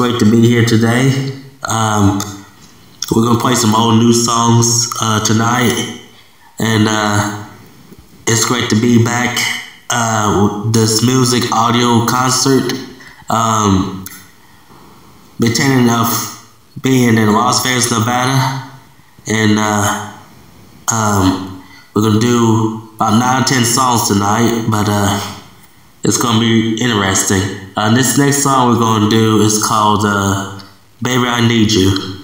great to be here today. Um, we're gonna play some old new songs uh, tonight, and uh, it's great to be back. Uh, this music audio concert. Um, pretending of being in Las Vegas, Nevada, and uh, um, we're gonna do about nine, ten songs tonight, but uh, it's gonna be interesting. Uh, this next song we're gonna do is called uh, "Baby I Need You."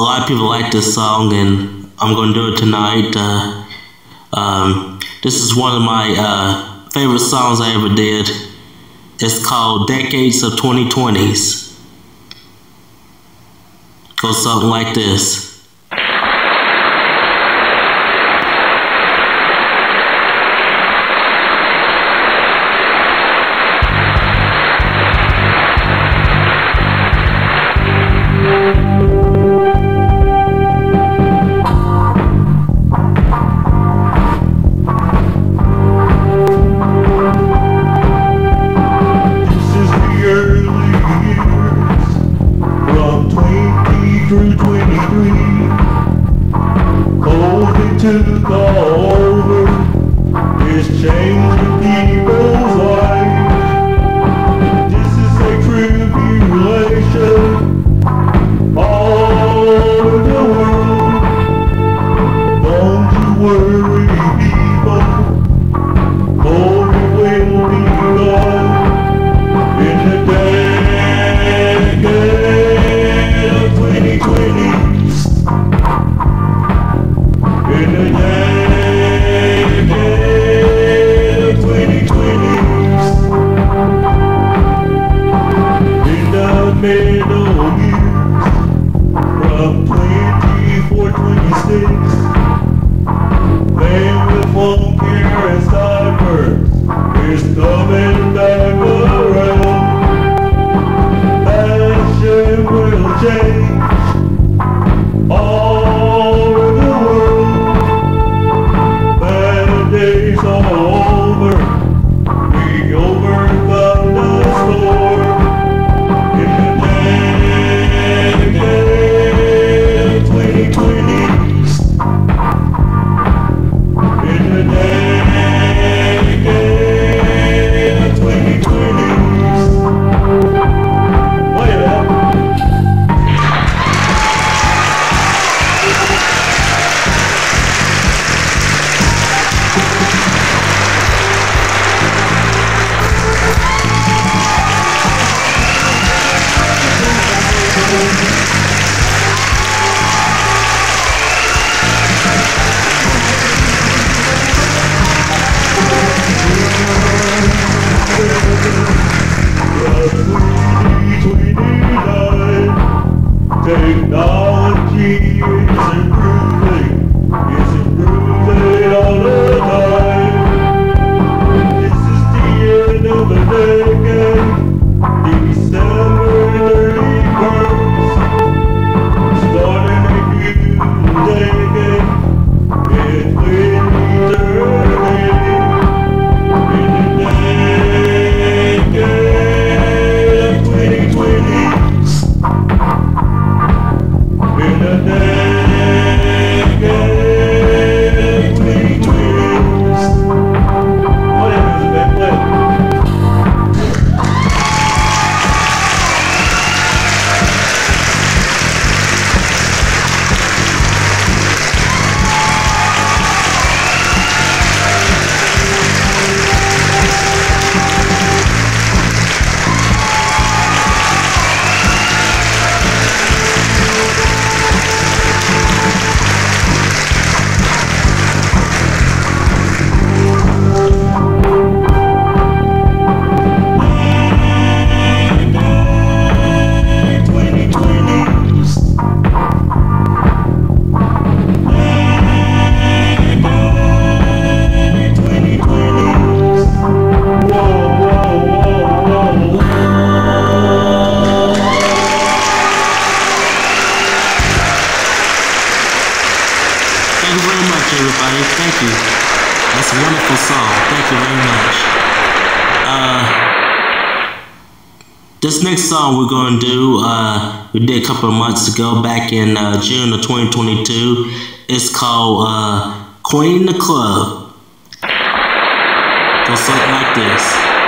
a lot of people like this song, and I'm gonna do it tonight. Uh, um, this is one of my uh, favorite songs I ever did. It's called Decades of 2020s. Goes something like this. song we're going to do, uh, we did a couple of months ago, back in uh, June of 2022. It's called uh, Queen the Club. Just something like this.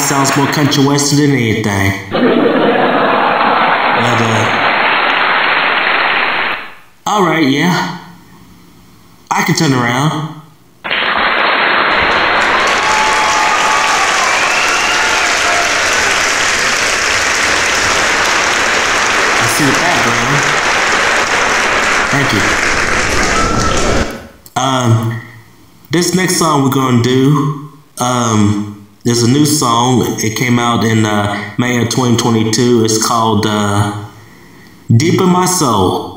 sounds more country western than anything. but, uh, alright, yeah. I can turn around. I see the background. Thank you. Um, this next song we're gonna do, um, there's a new song. It came out in uh, May of 2022. It's called uh, Deep in My Soul.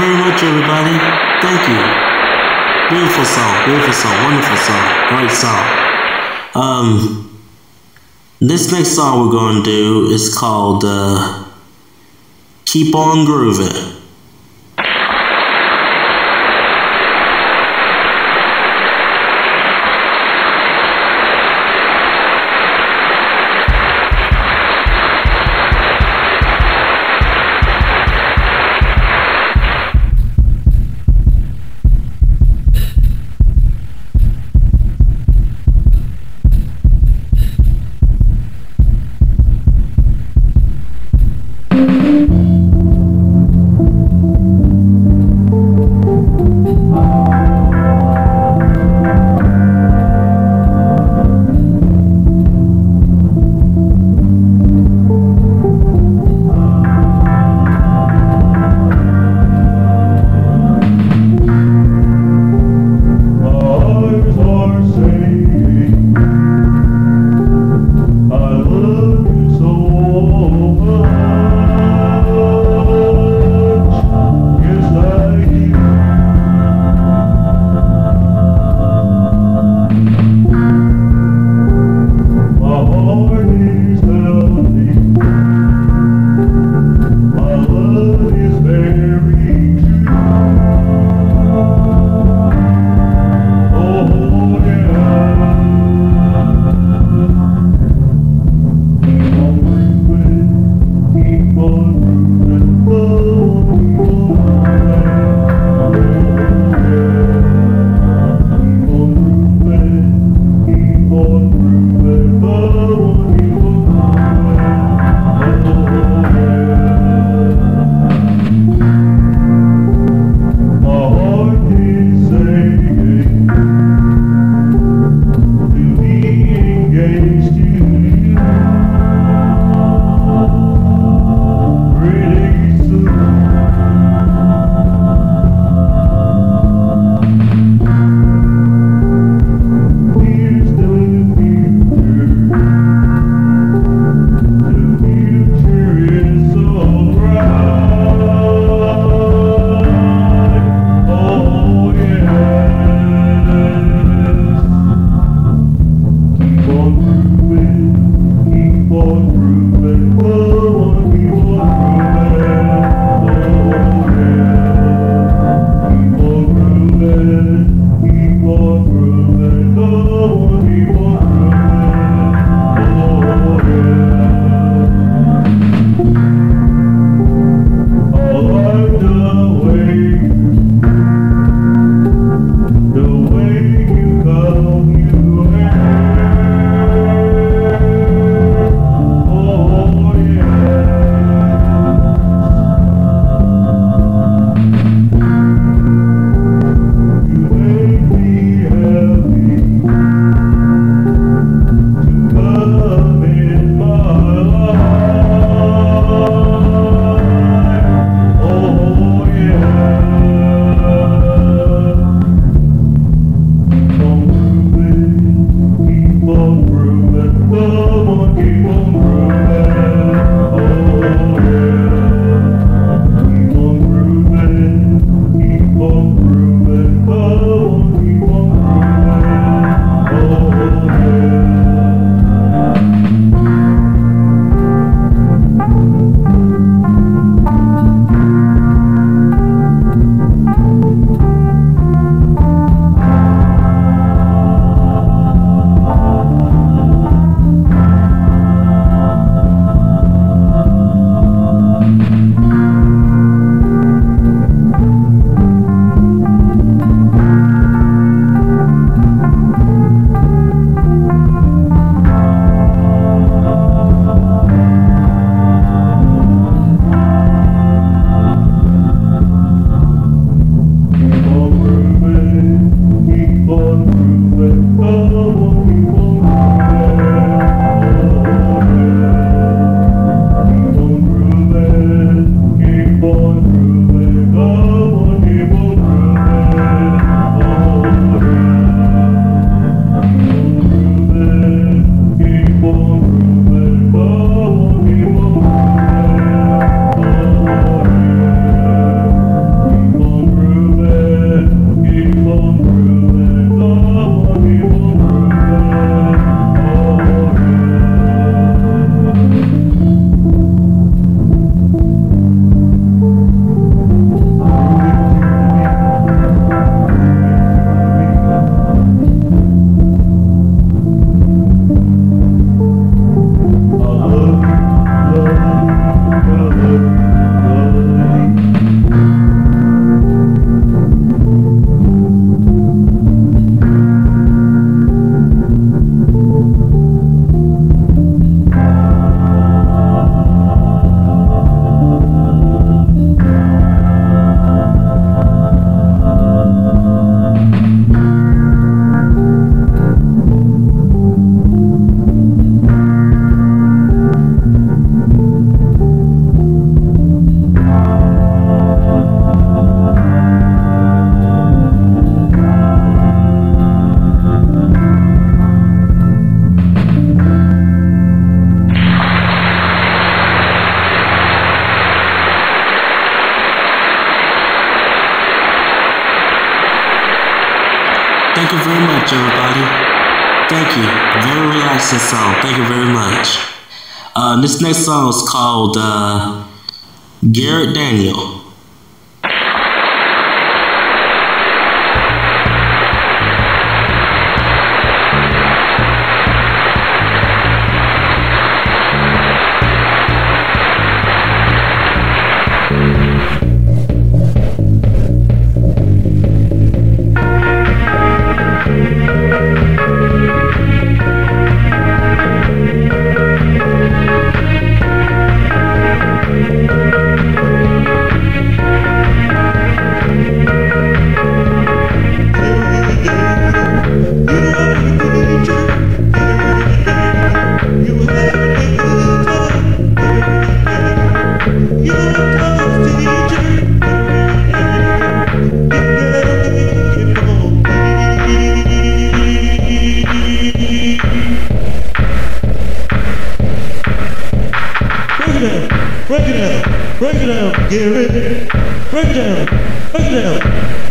Much, everybody. Thank you. Beautiful song, beautiful song, wonderful song, great song. Um, this next song we're going to do is called uh, "Keep On Grooving." this next song is called uh, Garrett Daniel. Breakdown! Breakdown!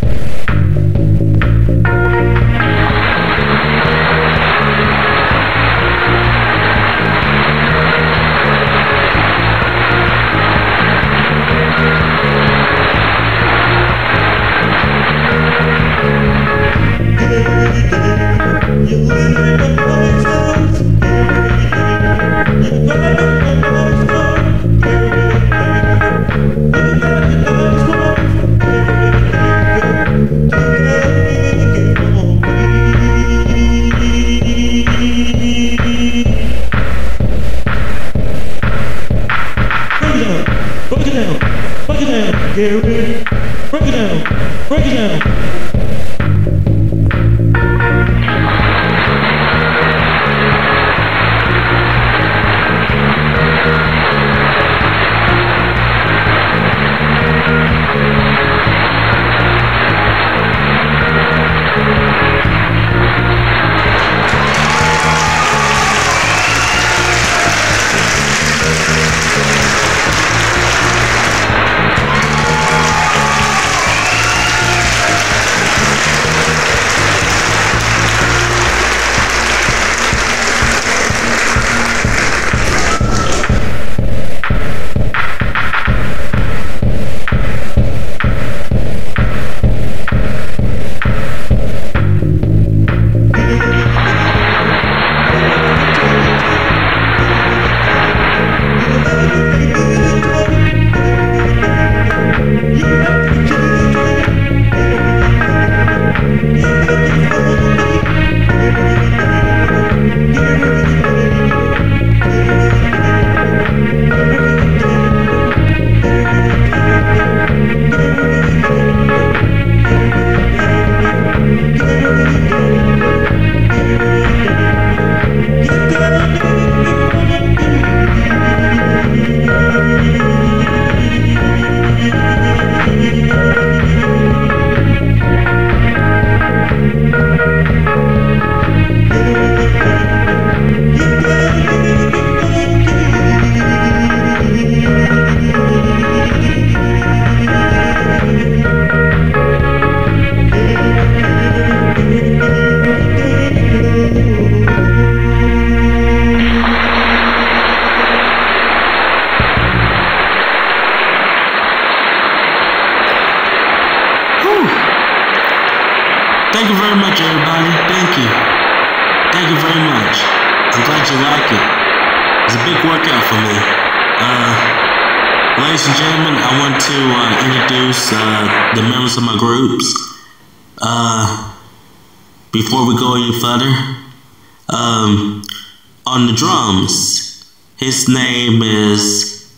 His name is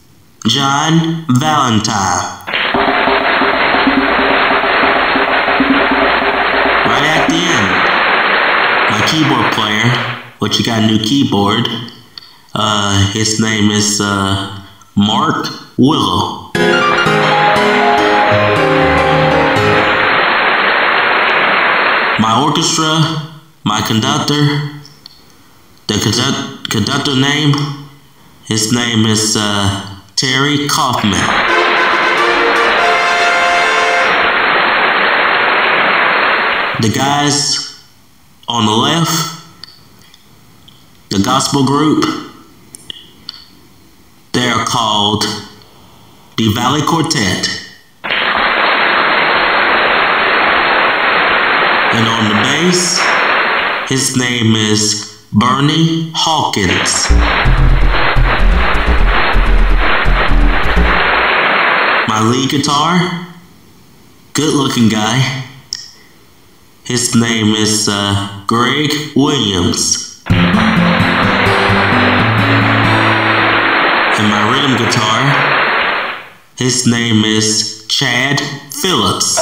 John Valentine. Right at the end, my keyboard player, which you got a new keyboard. Uh, his name is uh, Mark Willow. My orchestra, my conductor, the conductor name his name is uh, Terry Kaufman. The guys on the left, the gospel group, they're called the Valley Quartet. And on the bass, his name is Bernie Hawkins. My lead guitar, good looking guy. His name is uh, Greg Williams. And my rhythm guitar, his name is Chad Phillips.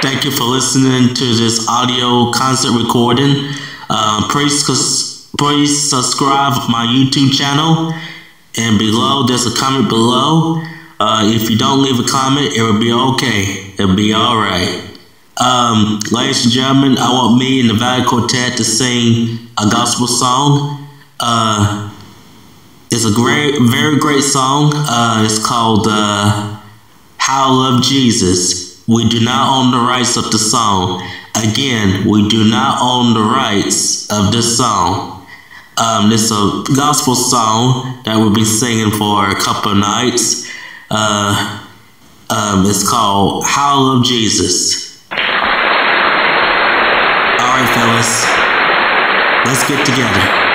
Thank you for listening to this audio concert recording. Uh, please, please subscribe my YouTube channel. And below, there's a comment below. Uh, if you don't leave a comment, it will be okay. It'll be all right. Um, ladies and gentlemen, I want me and the Valley Quartet to sing a gospel song. Uh, it's a great, very great song. Uh, it's called uh, How I Love Jesus. We do not own the rights of the song. Again, we do not own the rights of this song. Um, it's a gospel song that we'll be singing for a couple of nights. Uh, um, it's called How I Love Jesus. All right, fellas, let's get together.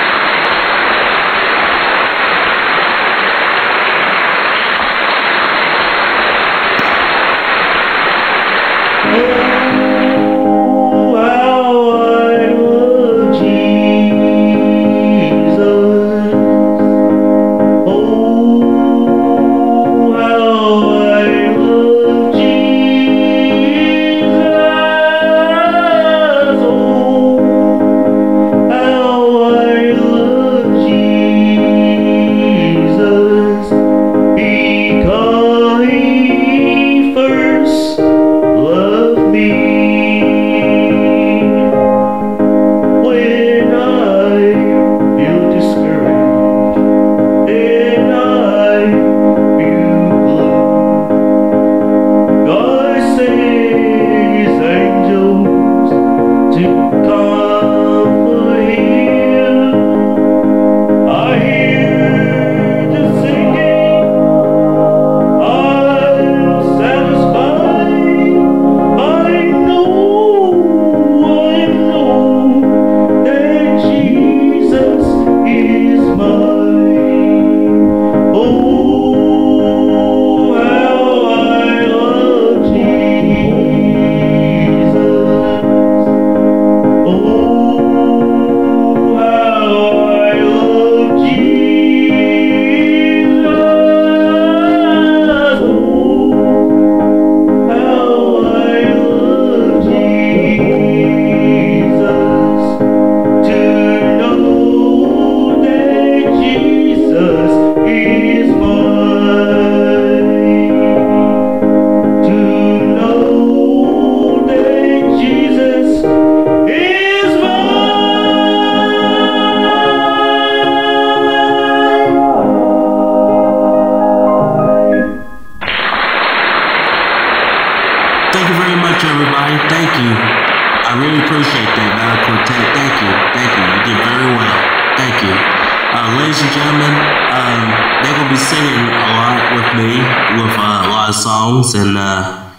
And gentlemen. Um, they're gonna be singing a lot with me, with uh, a lot of songs, and uh,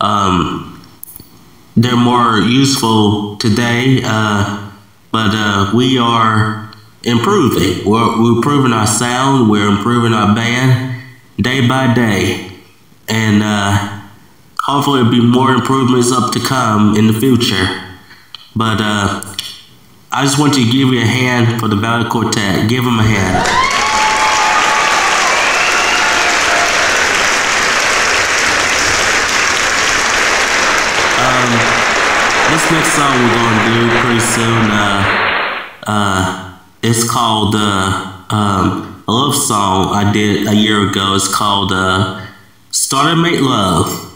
um, they're more useful today. Uh, but uh, we are improving. We're, we're improving our sound. We're improving our band day by day, and uh, hopefully there'll be more improvements up to come in the future. But uh, I just want you to give you a hand for the Valley Quartet. Give them a hand. this next song we're gonna do pretty soon, uh, uh, it's called uh, um, a love song I did a year ago. It's called uh, "Start and Make Love."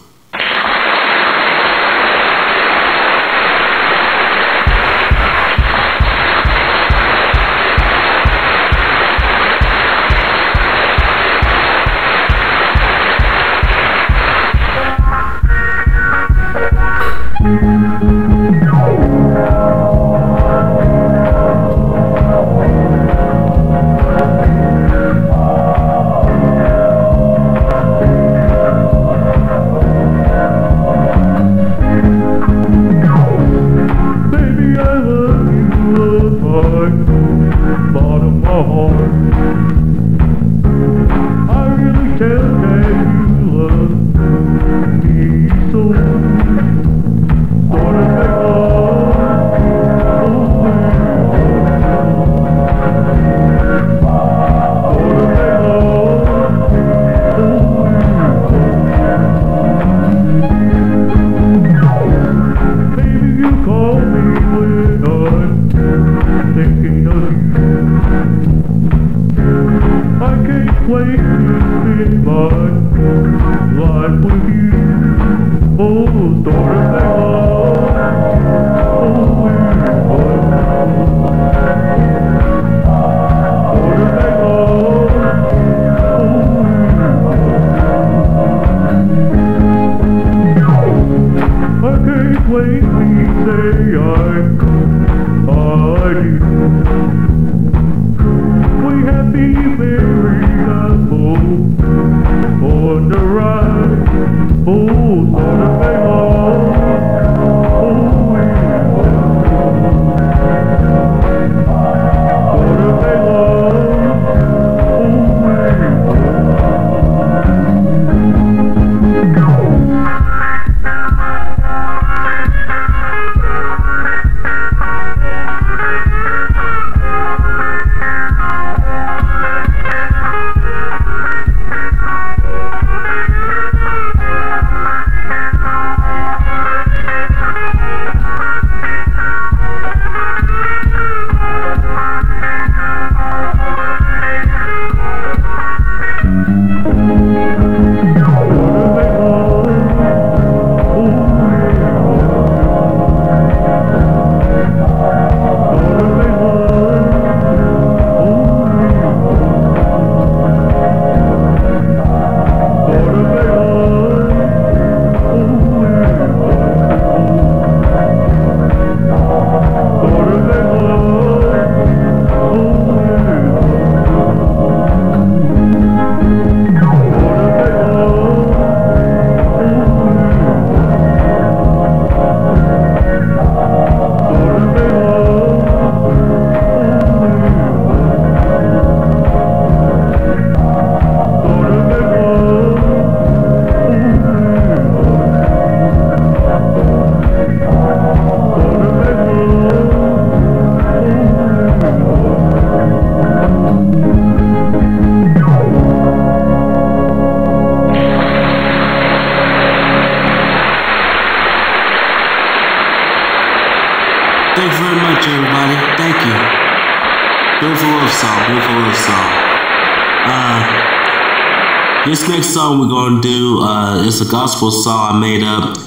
Next song we're gonna do uh, is a gospel song I made up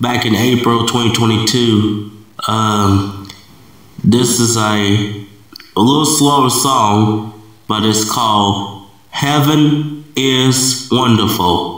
back in April 2022. Um, this is a a little slower song, but it's called "Heaven Is Wonderful."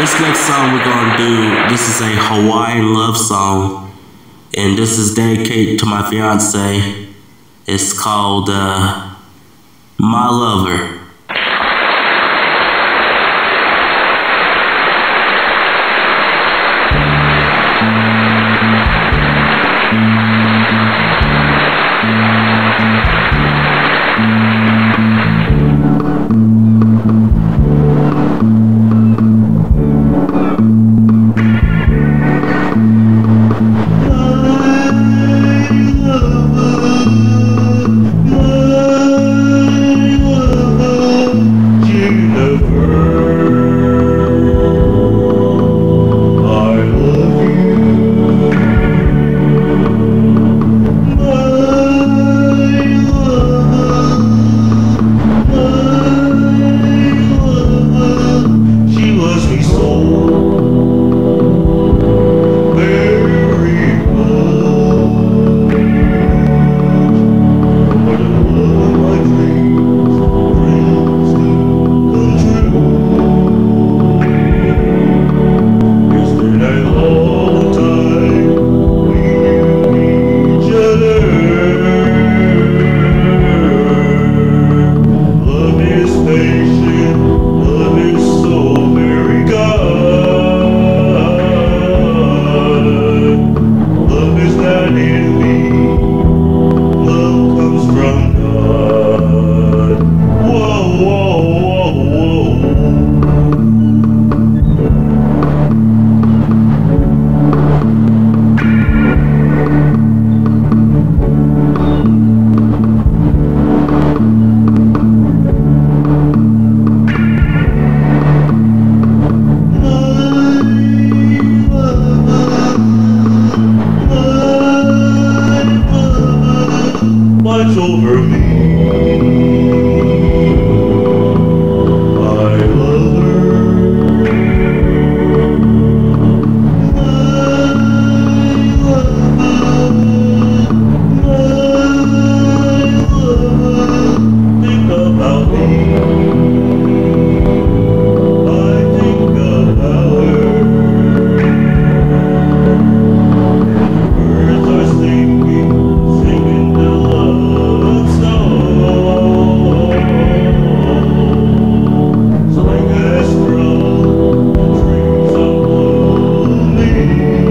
This next song we're gonna do. This is a Hawaiian love song, and this is dedicated to my fiance. It's called uh, "My Lover."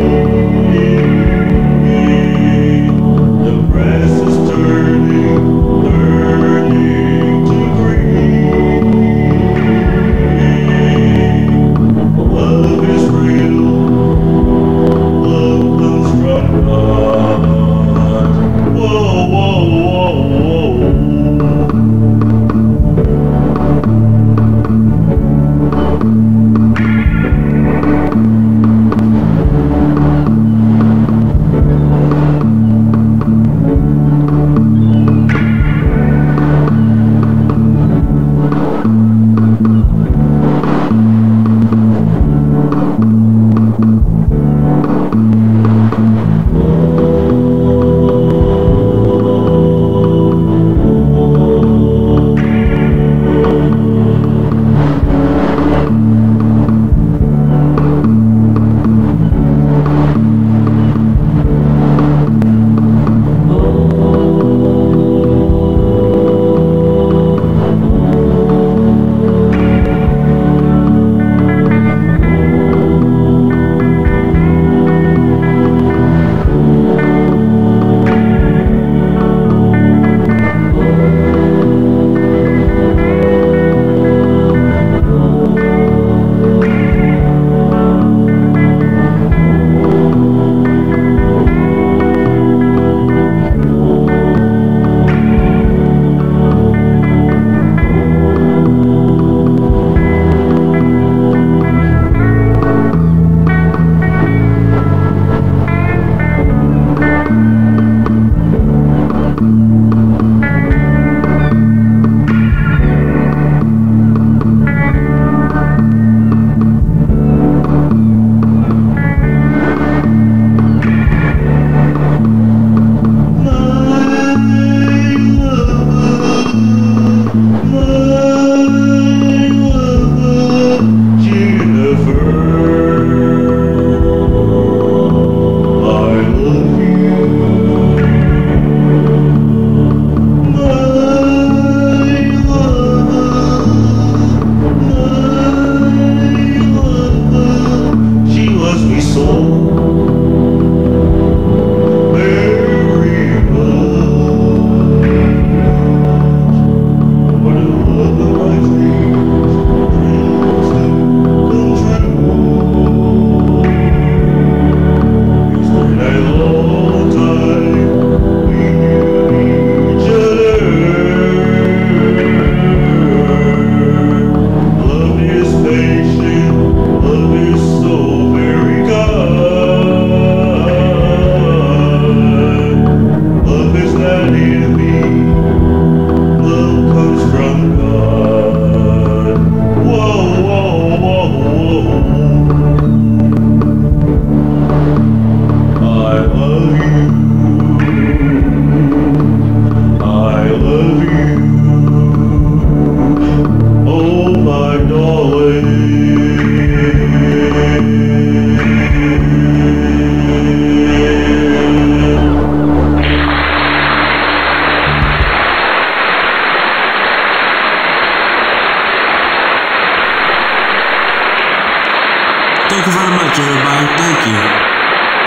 Música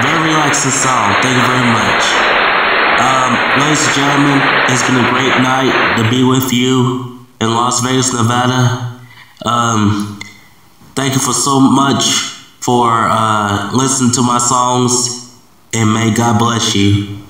Very relaxing song. Thank you very much. Um, ladies and gentlemen, it's been a great night to be with you in Las Vegas, Nevada. Um, thank you for so much for uh, listening to my songs, and may God bless you.